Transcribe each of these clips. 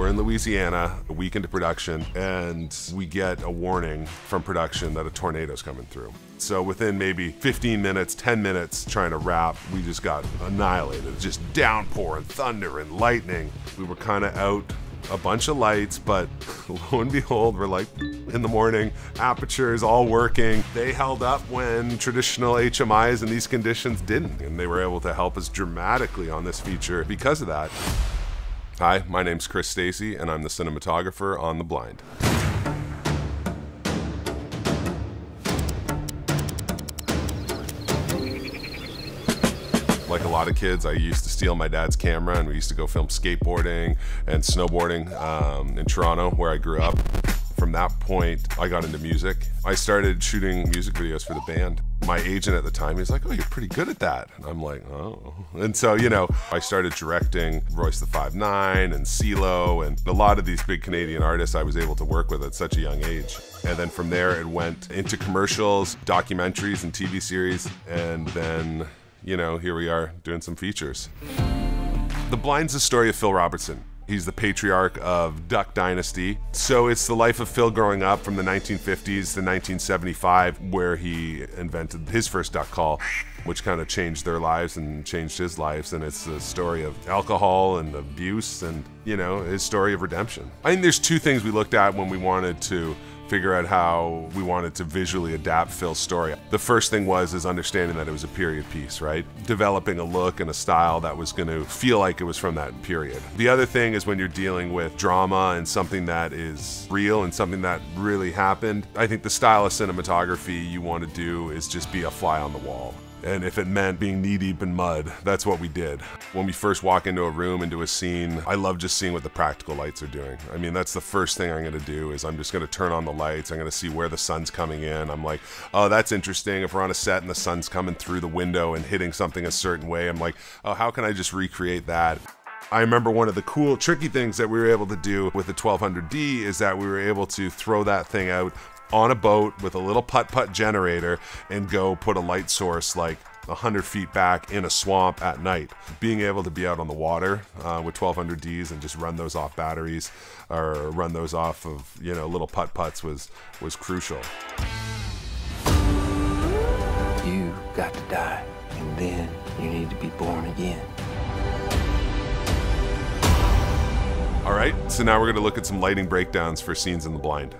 We're in Louisiana, a week into production, and we get a warning from production that a tornado's coming through. So within maybe 15 minutes, 10 minutes trying to wrap, we just got annihilated. Just downpour and thunder and lightning. We were kind of out a bunch of lights, but lo and behold, we're like in the morning, Aputures all working. They held up when traditional HMIs in these conditions didn't, and they were able to help us dramatically on this feature because of that. Hi, my name's Chris Stacey, and I'm the cinematographer on The Blind. like a lot of kids, I used to steal my dad's camera and we used to go film skateboarding and snowboarding um, in Toronto, where I grew up. From that point, I got into music. I started shooting music videos for the band. My agent at the time, he's like, Oh, you're pretty good at that. And I'm like, Oh. And so, you know, I started directing Royce the Five Nine and CeeLo and a lot of these big Canadian artists I was able to work with at such a young age. And then from there, it went into commercials, documentaries, and TV series. And then you know, here we are doing some features. The Blind's the story of Phil Robertson. He's the patriarch of Duck Dynasty. So it's the life of Phil growing up from the 1950s to 1975, where he invented his first duck call, which kind of changed their lives and changed his lives. And it's the story of alcohol and abuse and, you know, his story of redemption. I think there's two things we looked at when we wanted to figure out how we wanted to visually adapt Phil's story. The first thing was is understanding that it was a period piece, right? Developing a look and a style that was going to feel like it was from that period. The other thing is when you're dealing with drama and something that is real and something that really happened, I think the style of cinematography you want to do is just be a fly on the wall. And if it meant being knee deep in mud, that's what we did. When we first walk into a room, into a scene, I love just seeing what the practical lights are doing. I mean, that's the first thing I'm gonna do is I'm just gonna turn on the lights. I'm gonna see where the sun's coming in. I'm like, oh, that's interesting. If we're on a set and the sun's coming through the window and hitting something a certain way, I'm like, oh, how can I just recreate that? I remember one of the cool, tricky things that we were able to do with the 1200D is that we were able to throw that thing out on a boat with a little putt putt generator and go put a light source like 100 feet back in a swamp at night. Being able to be out on the water uh, with 1200Ds and just run those off batteries or run those off of, you know, little putt putts was, was crucial. You got to die, and then you need to be born again. All right, so now we're going to look at some lighting breakdowns for scenes in the blind.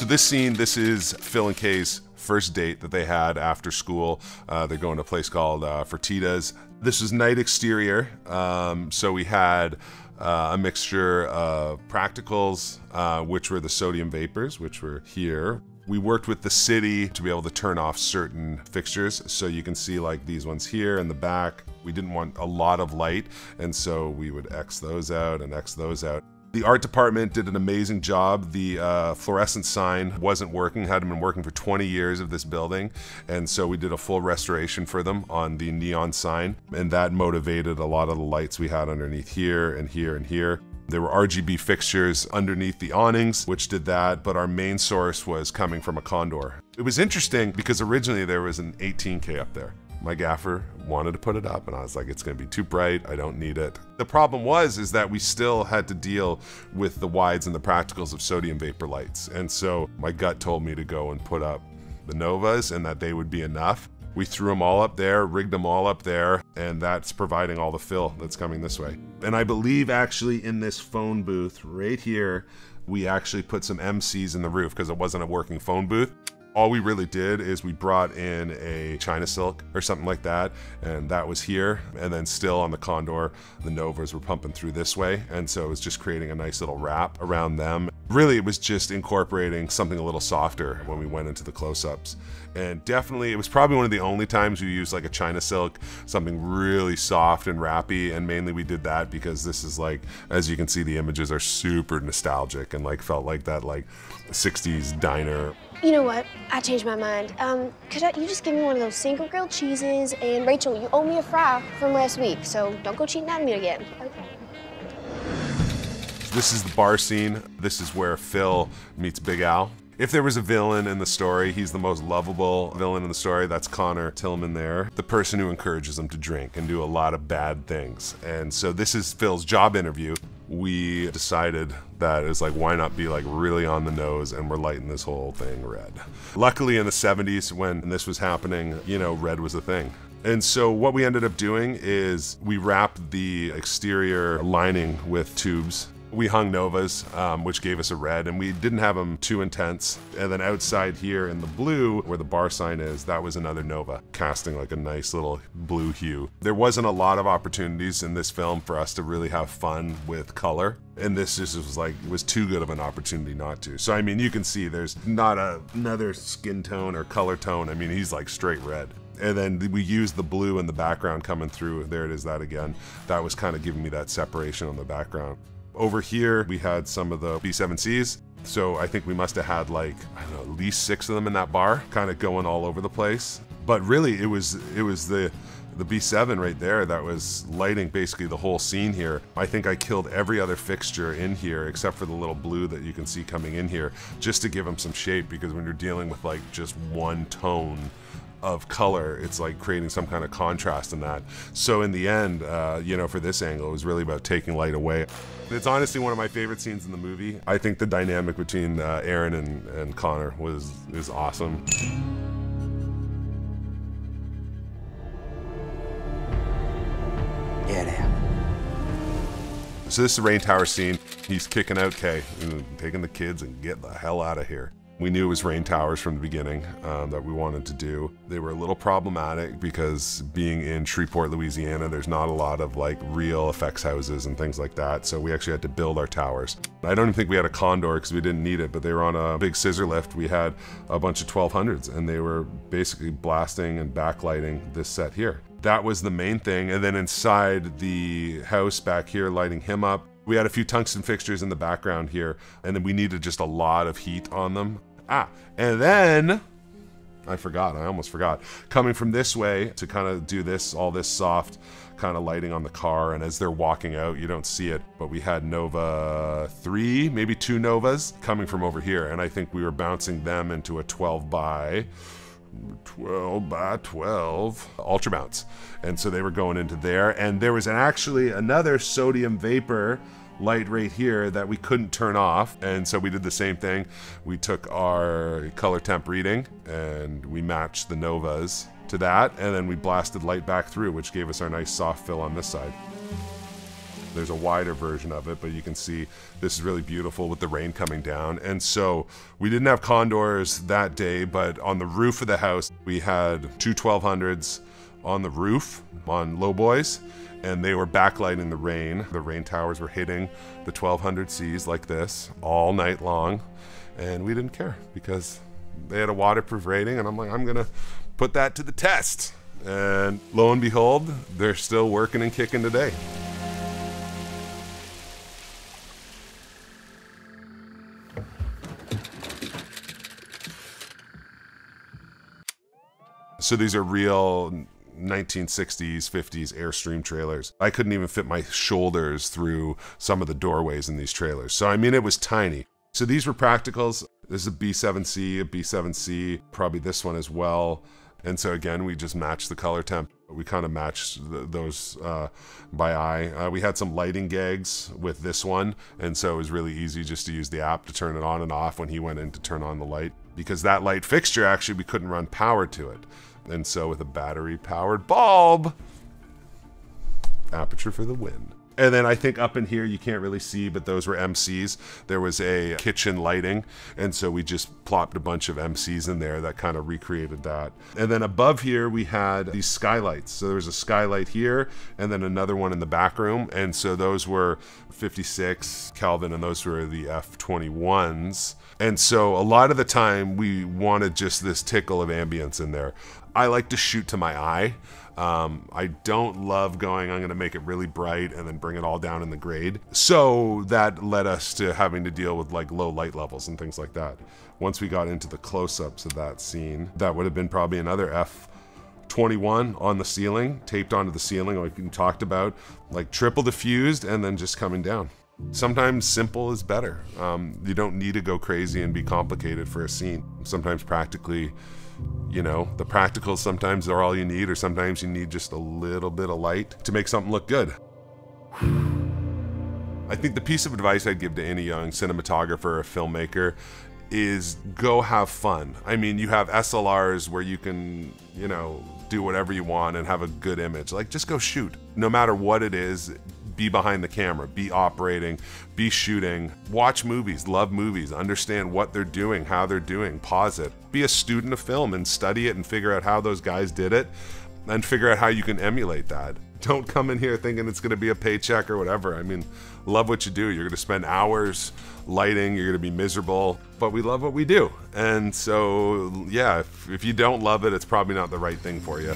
So this scene, this is Phil and Kay's first date that they had after school. Uh, they're going to a place called uh, Fertitas. This was night exterior, um, so we had uh, a mixture of practicals, uh, which were the sodium vapors, which were here. We worked with the city to be able to turn off certain fixtures, so you can see like these ones here in the back. We didn't want a lot of light, and so we would X those out and X those out. The art department did an amazing job. The uh, fluorescent sign wasn't working, hadn't been working for 20 years of this building. And so we did a full restoration for them on the neon sign. And that motivated a lot of the lights we had underneath here and here and here. There were RGB fixtures underneath the awnings, which did that, but our main source was coming from a condor. It was interesting because originally there was an 18K up there my gaffer wanted to put it up and I was like it's going to be too bright I don't need it. The problem was is that we still had to deal with the wides and the practicals of sodium vapor lights and so my gut told me to go and put up the Novas and that they would be enough. We threw them all up there, rigged them all up there, and that's providing all the fill that's coming this way. And I believe actually in this phone booth right here, we actually put some MCs in the roof because it wasn't a working phone booth. All we really did is we brought in a China Silk or something like that, and that was here. And then still on the Condor, the Novas were pumping through this way. And so it was just creating a nice little wrap around them. Really, it was just incorporating something a little softer when we went into the close ups. And definitely, it was probably one of the only times we used like a China Silk, something really soft and wrappy. And mainly we did that because this is like, as you can see, the images are super nostalgic and like felt like that like 60s diner. You know what? I changed my mind. Um, could I, you just give me one of those single grilled cheeses? And Rachel, you owe me a fry from last week, so don't go cheating on me again. Okay. This is the bar scene. This is where Phil meets Big Al. If there was a villain in the story, he's the most lovable villain in the story. That's Connor Tillman there, the person who encourages him to drink and do a lot of bad things. And so this is Phil's job interview. We decided that it's like, why not be like really on the nose and we're lighting this whole thing red. Luckily, in the 70s, when this was happening, you know, red was a thing. And so what we ended up doing is we wrapped the exterior lining with tubes we hung Novas, um, which gave us a red, and we didn't have them too intense. And then outside here in the blue, where the bar sign is, that was another Nova, casting like a nice little blue hue. There wasn't a lot of opportunities in this film for us to really have fun with color. And this just was like, was too good of an opportunity not to. So, I mean, you can see there's not a, another skin tone or color tone. I mean, he's like straight red and then we used the blue in the background coming through. There it is, that again. That was kind of giving me that separation on the background. Over here, we had some of the B7Cs. So I think we must have had like, I don't know, at least six of them in that bar, kind of going all over the place. But really, it was it was the the B7 right there that was lighting basically the whole scene here. I think I killed every other fixture in here except for the little blue that you can see coming in here just to give them some shape because when you're dealing with like just one tone of color. It's like creating some kind of contrast in that. So in the end, uh, you know, for this angle, it was really about taking light away. It's honestly one of my favorite scenes in the movie. I think the dynamic between uh, Aaron and, and Connor was is awesome. Get out. So this is the rain tower scene. He's kicking out Kay, taking the kids and get the hell out of here. We knew it was rain towers from the beginning um, that we wanted to do. They were a little problematic because being in Shreveport, Louisiana, there's not a lot of like real effects houses and things like that. So we actually had to build our towers. I don't even think we had a condor because we didn't need it, but they were on a big scissor lift. We had a bunch of 1200s and they were basically blasting and backlighting this set here. That was the main thing. And then inside the house back here, lighting him up, we had a few tungsten fixtures in the background here, and then we needed just a lot of heat on them. Ah, and then I forgot, I almost forgot. Coming from this way to kind of do this, all this soft kind of lighting on the car, and as they're walking out, you don't see it, but we had Nova 3, maybe two Novas coming from over here, and I think we were bouncing them into a 12 by 12 by 12 ultra bounce and so they were going into there and there was an, actually another sodium vapor light right here that we couldn't turn off. And so we did the same thing. We took our color temp reading and we matched the Novas to that. And then we blasted light back through, which gave us our nice soft fill on this side. There's a wider version of it, but you can see this is really beautiful with the rain coming down. And so we didn't have condors that day, but on the roof of the house, we had two 1200s on the roof on low boys and they were backlighting the rain. The rain towers were hitting the 1200 Cs like this all night long, and we didn't care because they had a waterproof rating, and I'm like, I'm gonna put that to the test. And lo and behold, they're still working and kicking today. So these are real 1960s, 50s Airstream trailers. I couldn't even fit my shoulders through some of the doorways in these trailers. So, I mean, it was tiny. So these were practicals. This is a B7C, a B7C, probably this one as well. And so again, we just matched the color temp. We kind of matched those uh, by eye. Uh, we had some lighting gags with this one, and so it was really easy just to use the app to turn it on and off when he went in to turn on the light. Because that light fixture, actually, we couldn't run power to it. And so with a battery powered bulb, Aputure for the win. And then I think up in here, you can't really see, but those were MCs. There was a kitchen lighting. And so we just plopped a bunch of MCs in there that kind of recreated that. And then above here, we had these skylights. So there was a skylight here and then another one in the back room. And so those were 56 Kelvin and those were the F21s. And so a lot of the time we wanted just this tickle of ambience in there. I like to shoot to my eye. Um, I don't love going, I'm going to make it really bright and then bring it all down in the grade. So that led us to having to deal with like low light levels and things like that. Once we got into the close ups of that scene, that would have been probably another F 21 on the ceiling, taped onto the ceiling, like we talked about, like triple diffused and then just coming down. Sometimes simple is better. Um, you don't need to go crazy and be complicated for a scene. Sometimes practically, you know, the practicals sometimes are all you need, or sometimes you need just a little bit of light to make something look good. I think the piece of advice I'd give to any young cinematographer or filmmaker is go have fun. I mean, you have SLRs where you can, you know, do whatever you want and have a good image. Like, just go shoot. No matter what it is, be behind the camera, be operating, be shooting, watch movies, love movies, understand what they're doing, how they're doing, pause it. Be a student of film and study it and figure out how those guys did it and figure out how you can emulate that. Don't come in here thinking it's going to be a paycheck or whatever. I mean, love what you do. You're going to spend hours lighting, you're to be miserable, but we love what we do. And so, yeah, if, if you don't love it, it's probably not the right thing for you.